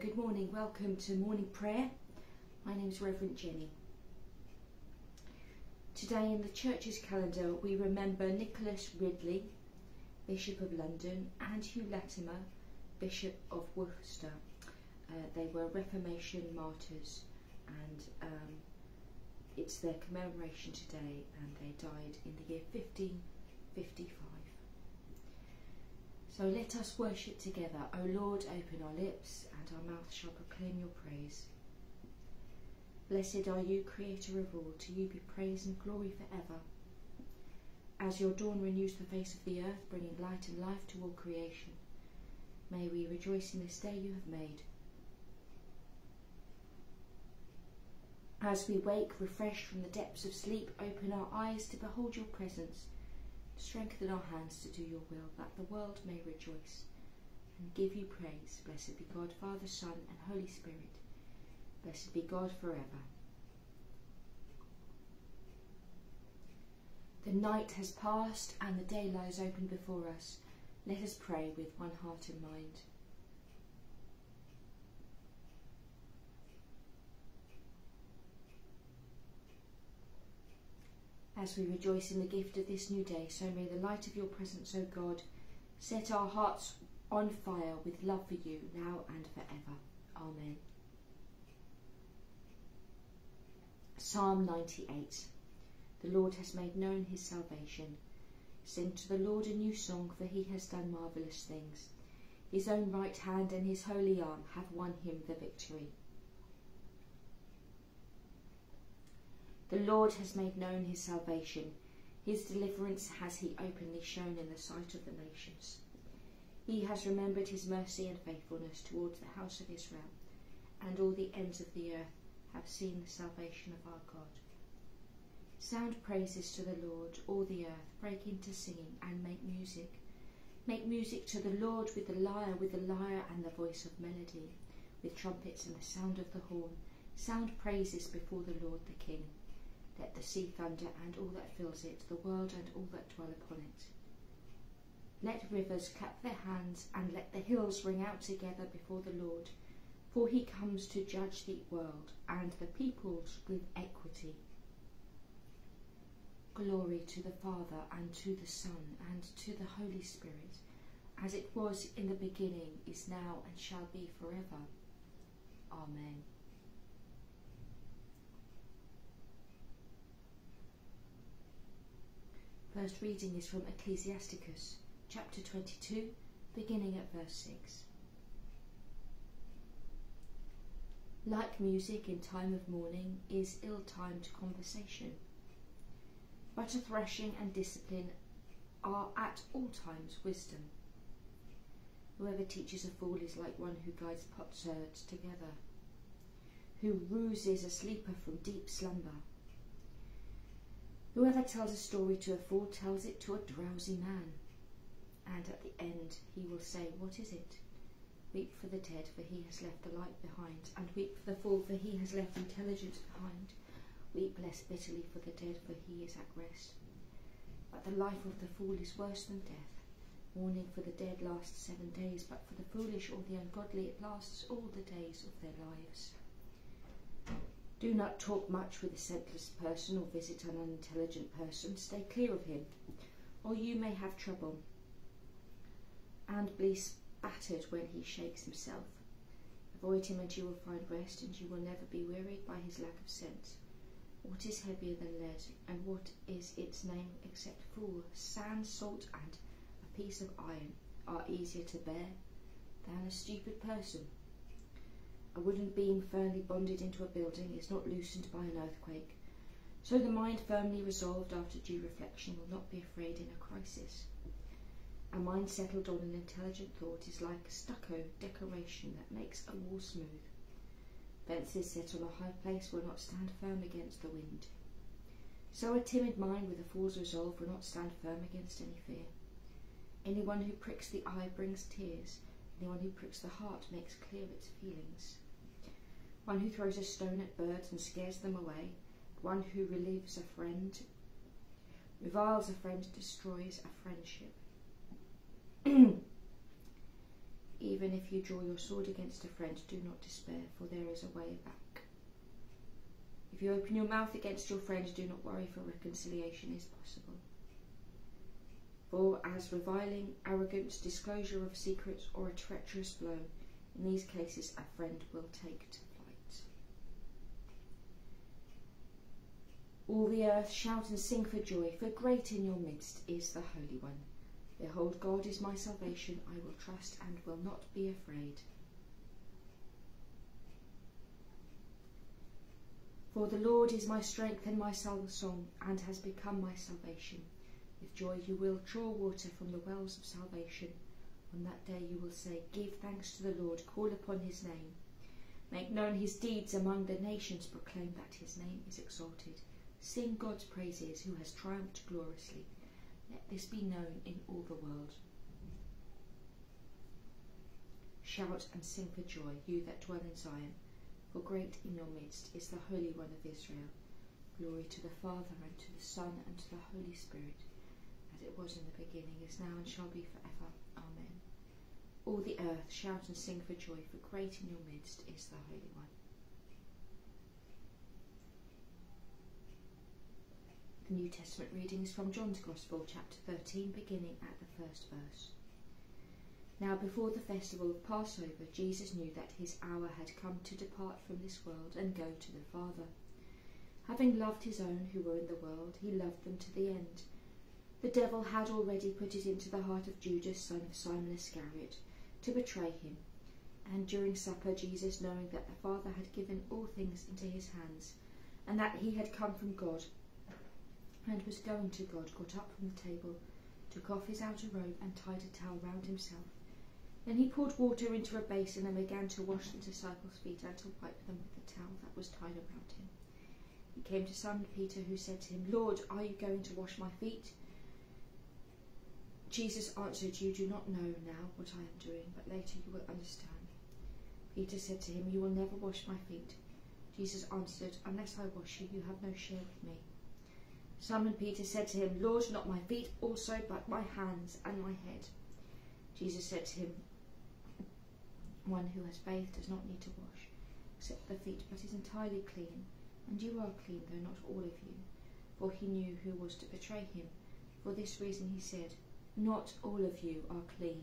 good morning. Welcome to morning prayer. My name is Reverend Jenny. Today in the church's calendar we remember Nicholas Ridley, Bishop of London, and Hugh Latimer, Bishop of Worcester. Uh, they were Reformation martyrs and um, it's their commemoration today and they died in the year 1555. So let us worship together. O Lord, open our lips, and our mouth shall proclaim your praise. Blessed are you, Creator of all, to you be praise and glory forever. As your dawn renews the face of the earth, bringing light and life to all creation, may we rejoice in this day you have made. As we wake, refreshed from the depths of sleep, open our eyes to behold your presence Strengthen our hands to do your will, that the world may rejoice and give you praise. Blessed be God, Father, Son, and Holy Spirit. Blessed be God forever. The night has passed and the day lies open before us. Let us pray with one heart and mind. As we rejoice in the gift of this new day, so may the light of your presence, O God, set our hearts on fire with love for you now and forever. Amen. Psalm 98 The Lord has made known his salvation. Sing to the Lord a new song, for he has done marvellous things. His own right hand and his holy arm have won him the victory. The Lord has made known his salvation. His deliverance has he openly shown in the sight of the nations. He has remembered his mercy and faithfulness towards the house of Israel, and all the ends of the earth have seen the salvation of our God. Sound praises to the Lord, all the earth, break into singing and make music. Make music to the Lord with the lyre, with the lyre and the voice of melody, with trumpets and the sound of the horn. Sound praises before the Lord the King. Let the sea thunder and all that fills it, the world and all that dwell upon it. Let rivers clap their hands, and let the hills ring out together before the Lord, for he comes to judge the world and the peoples with equity. Glory to the Father, and to the Son, and to the Holy Spirit, as it was in the beginning, is now, and shall be forever. Amen. First reading is from Ecclesiasticus, chapter 22, beginning at verse 6. Like music in time of mourning is ill-timed conversation, but a threshing and discipline are at all times wisdom. Whoever teaches a fool is like one who guides potsherds together, who rouses a sleeper from deep slumber. Whoever tells a story to a fool tells it to a drowsy man. And at the end he will say, What is it? Weep for the dead, for he has left the light behind, and weep for the fool, for he has left intelligence behind. Weep less bitterly for the dead, for he is at rest. But the life of the fool is worse than death. Mourning for the dead lasts seven days, but for the foolish or the ungodly it lasts all the days of their lives. Do not talk much with a senseless person or visit an unintelligent person. Stay clear of him, or you may have trouble and be spattered when he shakes himself. Avoid him and you will find rest, and you will never be wearied by his lack of sense. What is heavier than lead, and what is its name except fool? Sand, salt, and a piece of iron are easier to bear than a stupid person. A wooden beam firmly bonded into a building is not loosened by an earthquake. So the mind firmly resolved after due reflection will not be afraid in a crisis. A mind settled on an intelligent thought is like a stucco decoration that makes a wall smooth. Fences set on a high place will not stand firm against the wind. So a timid mind with a fool's resolve will not stand firm against any fear. Anyone who pricks the eye brings tears. Anyone who pricks the heart makes clear its feelings one who throws a stone at birds and scares them away, one who relieves a friend, reviles a friend, destroys a friendship. Even if you draw your sword against a friend, do not despair, for there is a way back. If you open your mouth against your friend, do not worry, for reconciliation is possible. For as reviling, arrogance, disclosure of secrets, or a treacherous blow, in these cases a friend will take to All the earth shout and sing for joy, for great in your midst is the Holy One. Behold, God is my salvation. I will trust and will not be afraid. For the Lord is my strength and my song, and has become my salvation. With joy you will draw water from the wells of salvation. On that day you will say, Give thanks to the Lord, call upon his name. Make known his deeds among the nations, proclaim that his name is exalted. Sing God's praises, who has triumphed gloriously. Let this be known in all the world. Shout and sing for joy, you that dwell in Zion, for great in your midst is the Holy One of Israel. Glory to the Father, and to the Son, and to the Holy Spirit, as it was in the beginning, is now, and shall be forever. Amen. All the earth shout and sing for joy, for great in your midst is the Holy One. The New Testament reading is from John's Gospel, chapter 13, beginning at the first verse. Now, before the festival of Passover, Jesus knew that his hour had come to depart from this world and go to the Father. Having loved his own who were in the world, he loved them to the end. The devil had already put it into the heart of Judas, son of Simon Iscariot, to betray him. And during supper, Jesus, knowing that the Father had given all things into his hands, and that he had come from God, and was going to God, got up from the table, took off his outer robe, and tied a towel round himself. Then he poured water into a basin and began to wash the disciples' feet and to wipe them with the towel that was tied around him. He came to Simon Peter, who said to him, Lord, are you going to wash my feet? Jesus answered, You do not know now what I am doing, but later you will understand. Peter said to him, You will never wash my feet. Jesus answered, Unless I wash you, you have no share with me. Simon Peter said to him, Lord, not my feet also, but my hands and my head. Jesus said to him, One who has faith does not need to wash, except the feet, but is entirely clean. And you are clean, though not all of you. For he knew who was to betray him. For this reason he said, Not all of you are clean.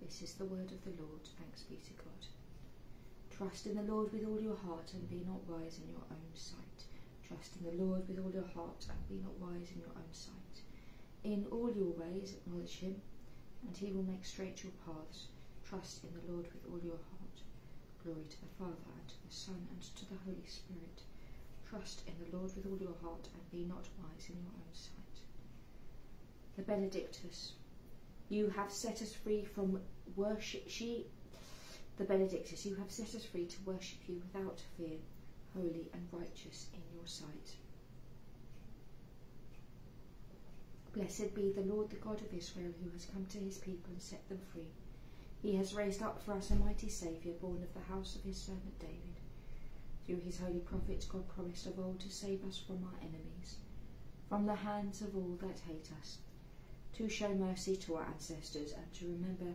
This is the word of the Lord. Thanks be to God. Trust in the Lord with all your heart and be not wise in your own sight. Trust in the Lord with all your heart and be not wise in your own sight. In all your ways acknowledge him, and he will make straight your paths. Trust in the Lord with all your heart. Glory to the Father, and to the Son, and to the Holy Spirit. Trust in the Lord with all your heart, and be not wise in your own sight. The Benedictus. You have set us free from worship. She, the Benedictus, you have set us free to worship you without fear holy and righteous in your sight. Blessed be the Lord, the God of Israel, who has come to his people and set them free. He has raised up for us a mighty Saviour, born of the house of his servant David. Through his holy prophets, God promised of old to save us from our enemies, from the hands of all that hate us, to show mercy to our ancestors, and to remember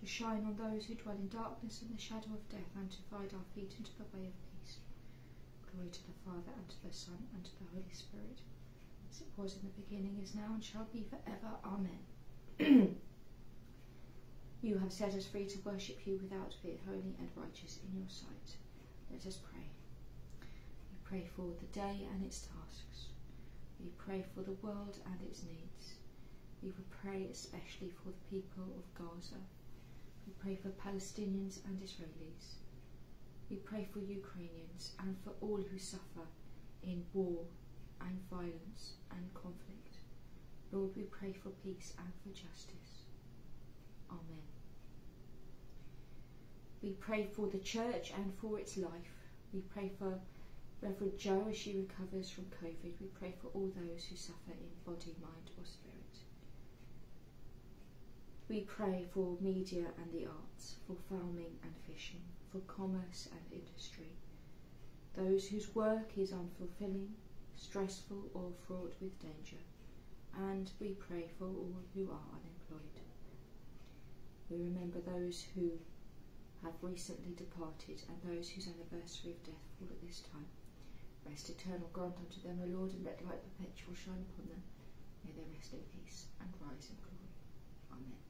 to shine on those who dwell in darkness and the shadow of death, and to guide our feet into the way of peace. Glory to the Father, and to the Son, and to the Holy Spirit, as it was in the beginning, is now, and shall be forever. Amen. you have set us free to worship you without fear, holy and righteous in your sight. Let us pray. We pray for the day and its tasks. We pray for the world and its needs. We would pray especially for the people of Gaza we pray for Palestinians and Israelis. We pray for Ukrainians and for all who suffer in war and violence and conflict. Lord, we pray for peace and for justice. Amen. We pray for the church and for its life. We pray for Reverend Joe as she recovers from COVID. We pray for all those who suffer in body, mind, or spirit. We pray for media and the arts, for farming and fishing, for commerce and industry, those whose work is unfulfilling, stressful, or fraught with danger, and we pray for all who are unemployed. We remember those who have recently departed and those whose anniversary of death fall at this time. Rest eternal grant unto them, O Lord, and let light perpetual shine upon them. May they rest in peace and rise in glory. Amen.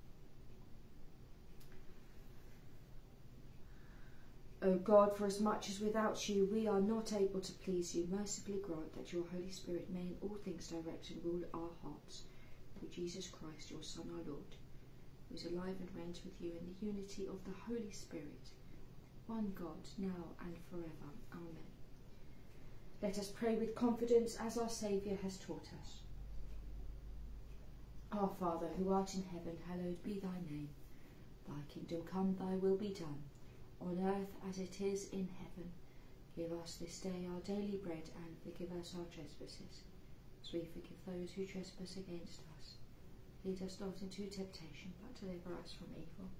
God, for as much as without you we are not able to please you, mercifully grant that your Holy Spirit may in all things direct and rule our hearts. Through Jesus Christ, your Son, our Lord, who is alive and reigns with you in the unity of the Holy Spirit, one God, now and forever. Amen. Let us pray with confidence as our Saviour has taught us. Our Father, who art in heaven, hallowed be thy name. Thy kingdom come, thy will be done on earth as it is in heaven. Give us this day our daily bread and forgive us our trespasses, as we forgive those who trespass against us. Lead us not into temptation, but deliver us from evil.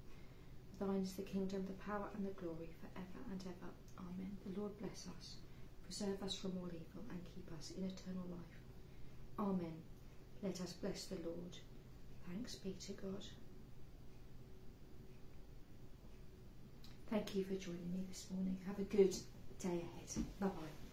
Thine is the kingdom, the power, and the glory for ever and ever. Amen. The Lord bless us, preserve us from all evil, and keep us in eternal life. Amen. Let us bless the Lord. Thanks be to God. Thank you for joining me this morning. Have a good day ahead. Bye bye.